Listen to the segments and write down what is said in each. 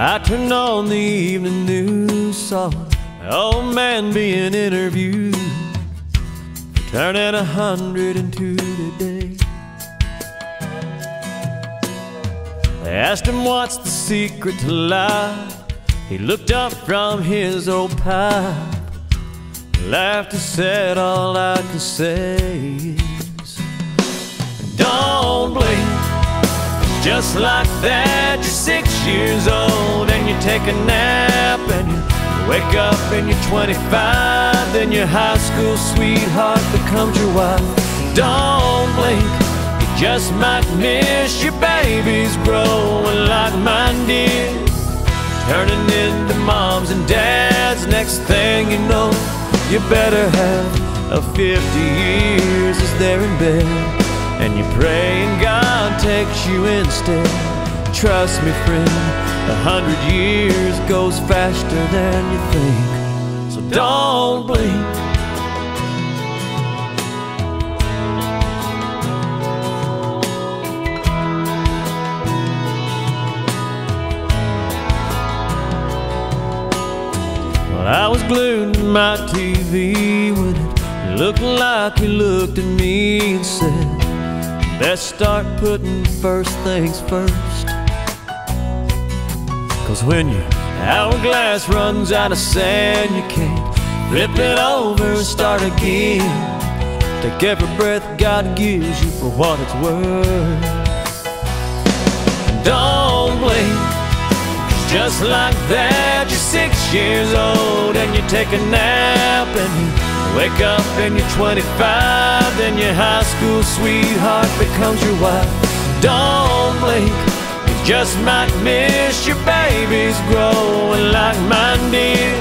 I turned on the evening news, saw an old man being interviewed for turning a hundred and two today. They asked him what's the secret to life. He looked up from his old pipe, laughed and said, "All I can say is, don't blink." Just like that, you're six years old and you take a nap and you wake up and you're 25. Then your high school sweetheart becomes your wife. Don't blink, you just might miss your babies growing like mine did. Turning into moms and dads. Next thing you know, you better have a 50 years as there in bed you pray and God takes you instead. Trust me, friend, a hundred years goes faster than you think. So don't blink. I was glued to my TV when it looked like you looked at me and said, Let's start putting first things first. Cause when your hourglass runs out of sand, you can't flip it over and start again. Take every breath God gives you for what it's worth. Don't blink. Just like that, you're six years old and you take a nap and wake up and you're 25. Then your high school sweetheart becomes your wife. Don't blink, you just might miss your babies growing like mine did.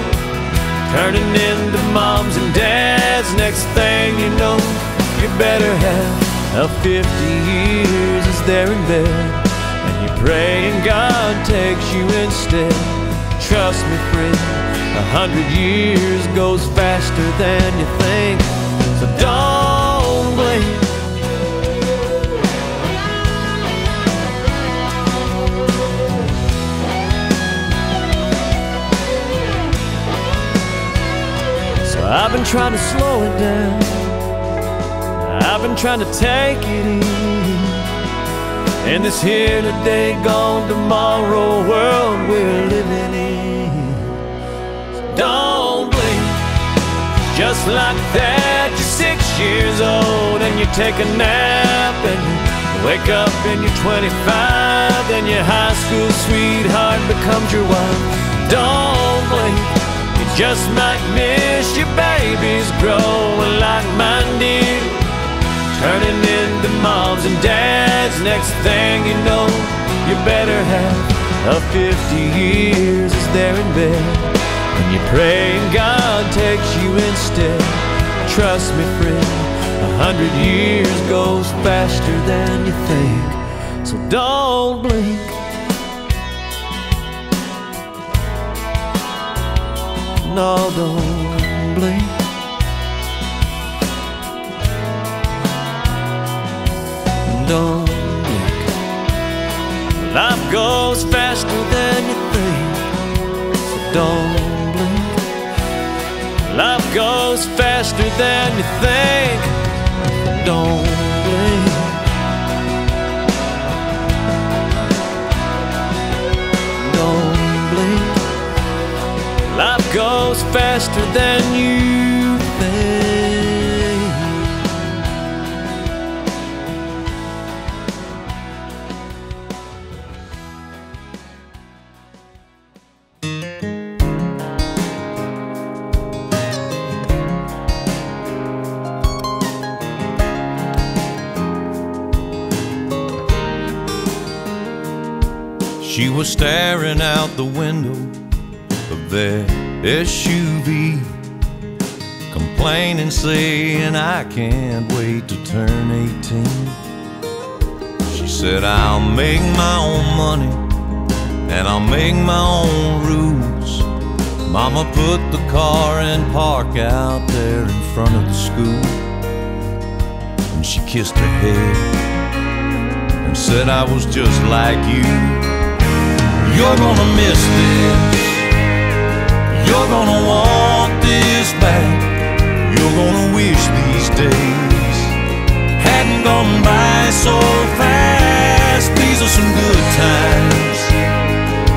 Turning into moms and dads. Next thing you know, you better have a 50 years is there in bed. And you're praying God takes you instead. Trust me, friend, a hundred years goes faster than you think. So don't blink. So I've been trying to slow it down. I've been trying to take it easy. In this here today, gone tomorrow world we're living in. Don't blink. Just like that, you're six years old and you take a nap and you wake up and you're 25. Then your high school sweetheart becomes your wife. Don't blink. You just might miss your babies growing like mine did. Turning moms and dads. Next thing you know, you better have a 50 years is there in bed. And you're praying God takes you instead. Trust me, friend, a hundred years goes faster than you think. So don't blink. No, don't blink. Don't blink. Life goes faster than you think, so don't blink. Life goes faster than you think, don't blink. Don't blink. Life goes faster than you think. She was staring out the window of that SUV, complaining, saying, I can't wait to turn 18. She said, I'll make my own money and I'll make my own rules. Mama put the car in park out there in front of the school. And she kissed her head and said, I was just like you. You're gonna miss this. You're gonna want this back. You're gonna wish these days hadn't gone by so fast. These are some good times.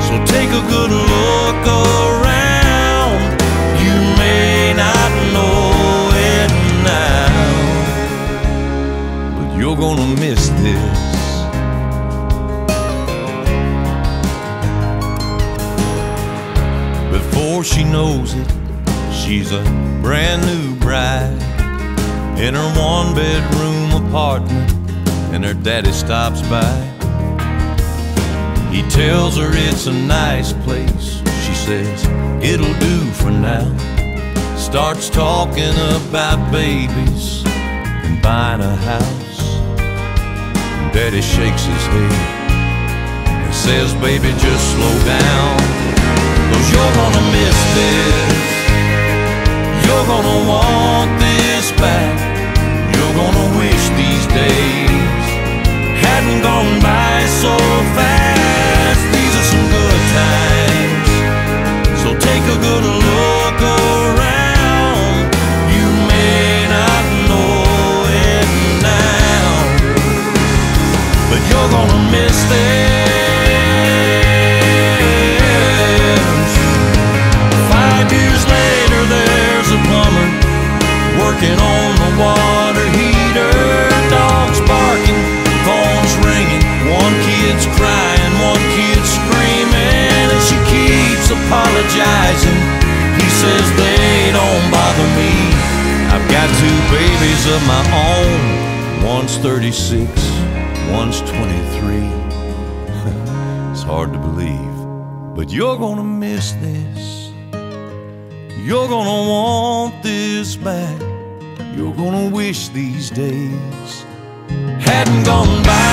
So take a good look around. You may not know it now, but you're gonna miss this. Before she knows it, she's a brand new bride in her one bedroom apartment, and her daddy stops by. He tells her it's a nice place. She says, It'll do for now. Starts talking about babies and buying a house. Daddy shakes his head and says, Baby, just slow down. Cause you're gonna miss this. You're gonna want this back. You're gonna wish these days hadn't gone by my own. One's 36, one's 23. it's hard to believe, but you're gonna miss this. You're gonna want this back. You're gonna wish these days hadn't gone by.